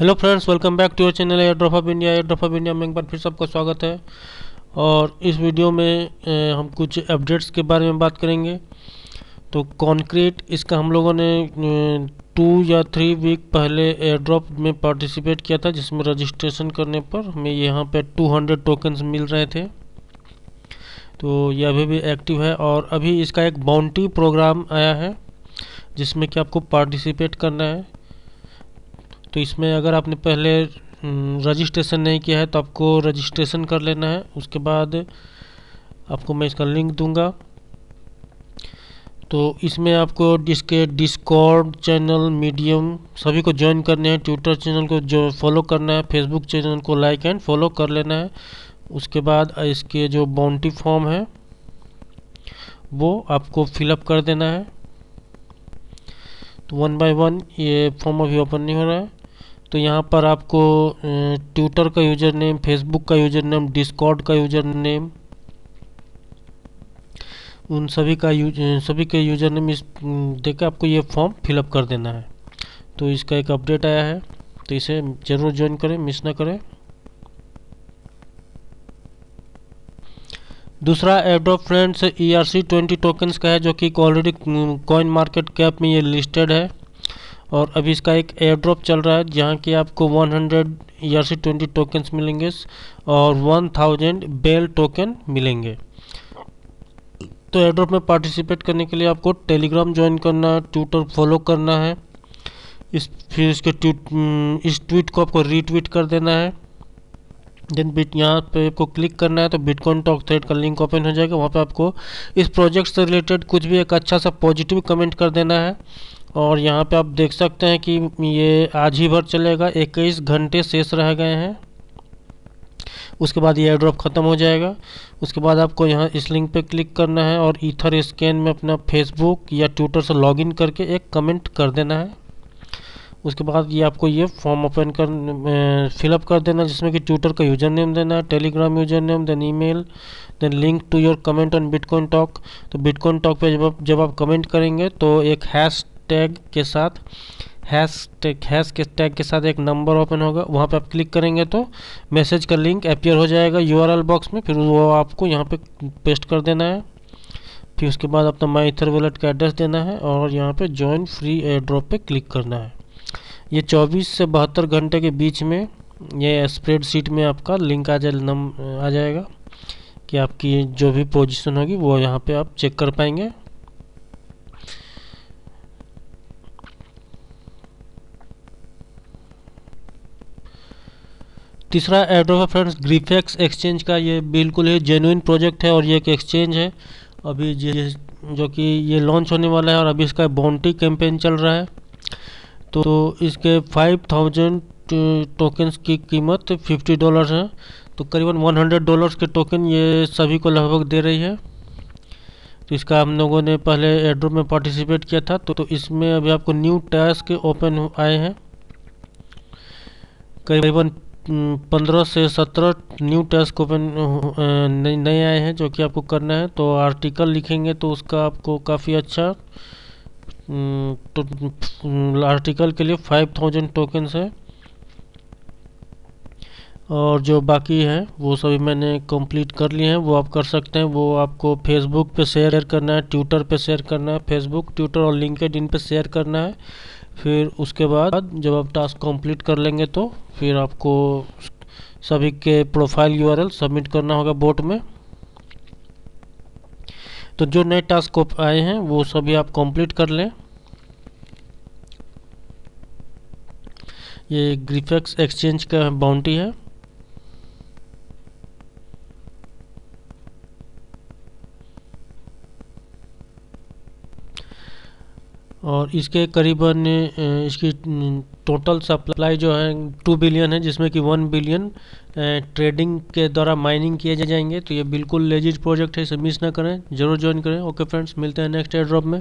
Hello friends welcome back to your channel airdrop of India airdrop of India में एक बार फिर सबका स्वागत है। और इस वीडियो में हम कुछ अपडेट्स के बारे में बात करेंगे। तो कॉन्क्रीट इसका हम लोगों ने टू या थ्री वीक पहले एयर ड्रॉप में पार्टिसिपेट किया था, जिसमें रजिस्ट्रेशन करने पर हमें यहाँ पे 200 टोकन्स मिल रहे थे। तो ये अभी भी एक्टिव है और अभी इसका एक बाउंटी प्रोग्राम आया है, जिसमें कि आपको पार्टिसिपेट करना है। तो इसमें अगर आपने पहले रजिस्ट्रेशन नहीं किया है तो आपको रजिस्ट्रेशन कर लेना है। उसके बाद आपको मैं इसका लिंक दूँगा। तो इसमें आपको इसके डिस्कॉर्ड चैनल मीडियम सभी को ज्वाइन करने हैं। ट्विटर चैनल को जो फॉलो करना है फेसबुक चैनल को लाइक एंड फॉलो कर लेना है। उसके बाद इसके जो बाउंटी फॉर्म है, वो आपको फिलअप कर देना है। तो वन बाय वन ये फॉर्म अभी ओपन नहीं हो रहा है। तो यहाँ पर आपको ट्विटर का यूज़र नेम फेसबुक का यूज़र नेम डिस्कॉर्ड का यूज़र नेम उन सभी का यूज़ सभी के यूज़र नेम इस देकर आपको ये फॉर्म फिलअप कर देना है। तो इसका एक अपडेट आया है। तो इसे ज़रूर ज्वाइन करें मिस ना करें। दूसरा airdrop friends E R C twenty tokens का है, जो कि ऑलरेडी कॉइन मार्केट कैप में ये लिस्टेड है। और अभी इसका एक एयर ड्रॉप चल रहा है, जहाँ की आपको 100 हंड्रेड या सी ट्वेंटी टोकन्स मिलेंगे और 1000 बेल टोकन मिलेंगे। तो एयर ड्रॉप में पार्टिसिपेट करने के लिए आपको टेलीग्राम ज्वाइन करना है ट्विटर फॉलो करना है। इस, फिर इसके ट्वीट इस ट्वीट को आपको रीट्वीट कर देना है। देन बिट यहाँ पे आपको क्लिक करना है तो बिटकॉइन टॉक थ्रेड का लिंक ओपन हो जाएगा। वहाँ पे आपको इस प्रोजेक्ट से रिलेटेड कुछ भी एक अच्छा सा पॉजिटिव कमेंट कर देना है। और यहाँ पे आप देख सकते हैं कि ये आज ही भर चलेगा। इक्कीस घंटे शेष रह गए हैं। उसके बाद ये एयरड्रॉप ख़त्म हो जाएगा। उसके बाद आपको यहाँ इस लिंक पे क्लिक करना है और ईथर स्कैन में अपना फेसबुक या ट्विटर से लॉगिन करके एक कमेंट कर देना है। उसके बाद ये आपको ये फॉर्म ओपन कर फिलअप कर देना, जिसमें कि ट्विटर का यूज़र नेम देना है Telegram username then email then link to your comment on bitcoin talk तो बिटकॉइन टॉक पे जब आप जब आप कमेंट करेंगे तो एक हैश टैग के साथ हैश टैग हैश के टैग के साथ एक नंबर ओपन होगा, वहाँ पे आप क्लिक करेंगे तो मैसेज का लिंक अपियर हो जाएगा यूआरएल बॉक्स में, फिर वो आपको यहाँ पे पेस्ट कर देना है। फिर उसके बाद अपना माई इथर वॉलेट का एड्रेस देना है और यहाँ पे ज्वाइन फ्री एयर ड्रॉप पे क्लिक करना है। ये 24 से बहत्तर घंटे के बीच में ये स्प्रेड सीट में आपका लिंक आ जाए नम आ जाएगा कि आपकी जो भी पोजीशन होगी वो यहाँ पे आप चेक कर पाएँगे। तीसरा एड्रोफा फ्रेंड्स ग्रीफेक्स एक्सचेंज का ये बिल्कुल ही जेनुइन प्रोजेक्ट है और ये एक एक्सचेंज है। अभी जो कि ये लॉन्च होने वाला है और अभी इसका बाउंटी कैंपेन चल रहा है। तो इसके 5000 टोकन्स की कीमत 50 डॉलर है। तो करीबन 100 डॉलर्स के टोकन ये सभी को लगभग दे रही है। तो इसका हम लोगों ने पहले एड्रोप में पार्टिसिपेट किया था। तो, तो इसमें अभी आपको न्यू टास्क ओपन आए हैं। करीबन पंद्रह से सत्रह न्यू टास्क ओपन नए आए हैं जो कि आपको करना है। तो आर्टिकल लिखेंगे तो उसका आपको काफ़ी अच्छा तो आर्टिकल के लिए फाइव थाउज़ेंड टोकन्स है। और जो बाकी है, वो सभी मैंने कंप्लीट कर लिए हैं। वो आप कर सकते हैं। वो आपको फेसबुक पे शेयर करना है ट्विटर पे शेयर करना है फेसबुक ट्विटर और लिंकेड इन पे शेयर करना है। फिर उसके बाद जब आप टास्क कंप्लीट कर लेंगे तो फिर आपको सभी के प्रोफ़ाइल यूआरएल सबमिट करना होगा बोट में। तो जो नए टास्क आए हैं, वो सभी आप कंप्लीट कर लें। ये ग्रीफेक्स एक्सचेंज का बाउंटी है। और इसके करीबन इसकी टोटल सप्लाई जो है टू बिलियन है, जिसमें कि वन बिलियन ट्रेडिंग के द्वारा माइनिंग किए जाएँगे। तो ये बिल्कुल लेजिज प्रोजेक्ट है, इसे मिस ना करें, ज़रूर ज्वाइन करें। ओके फ्रेंड्स मिलते हैं नेक्स्ट एयर ड्रॉप में।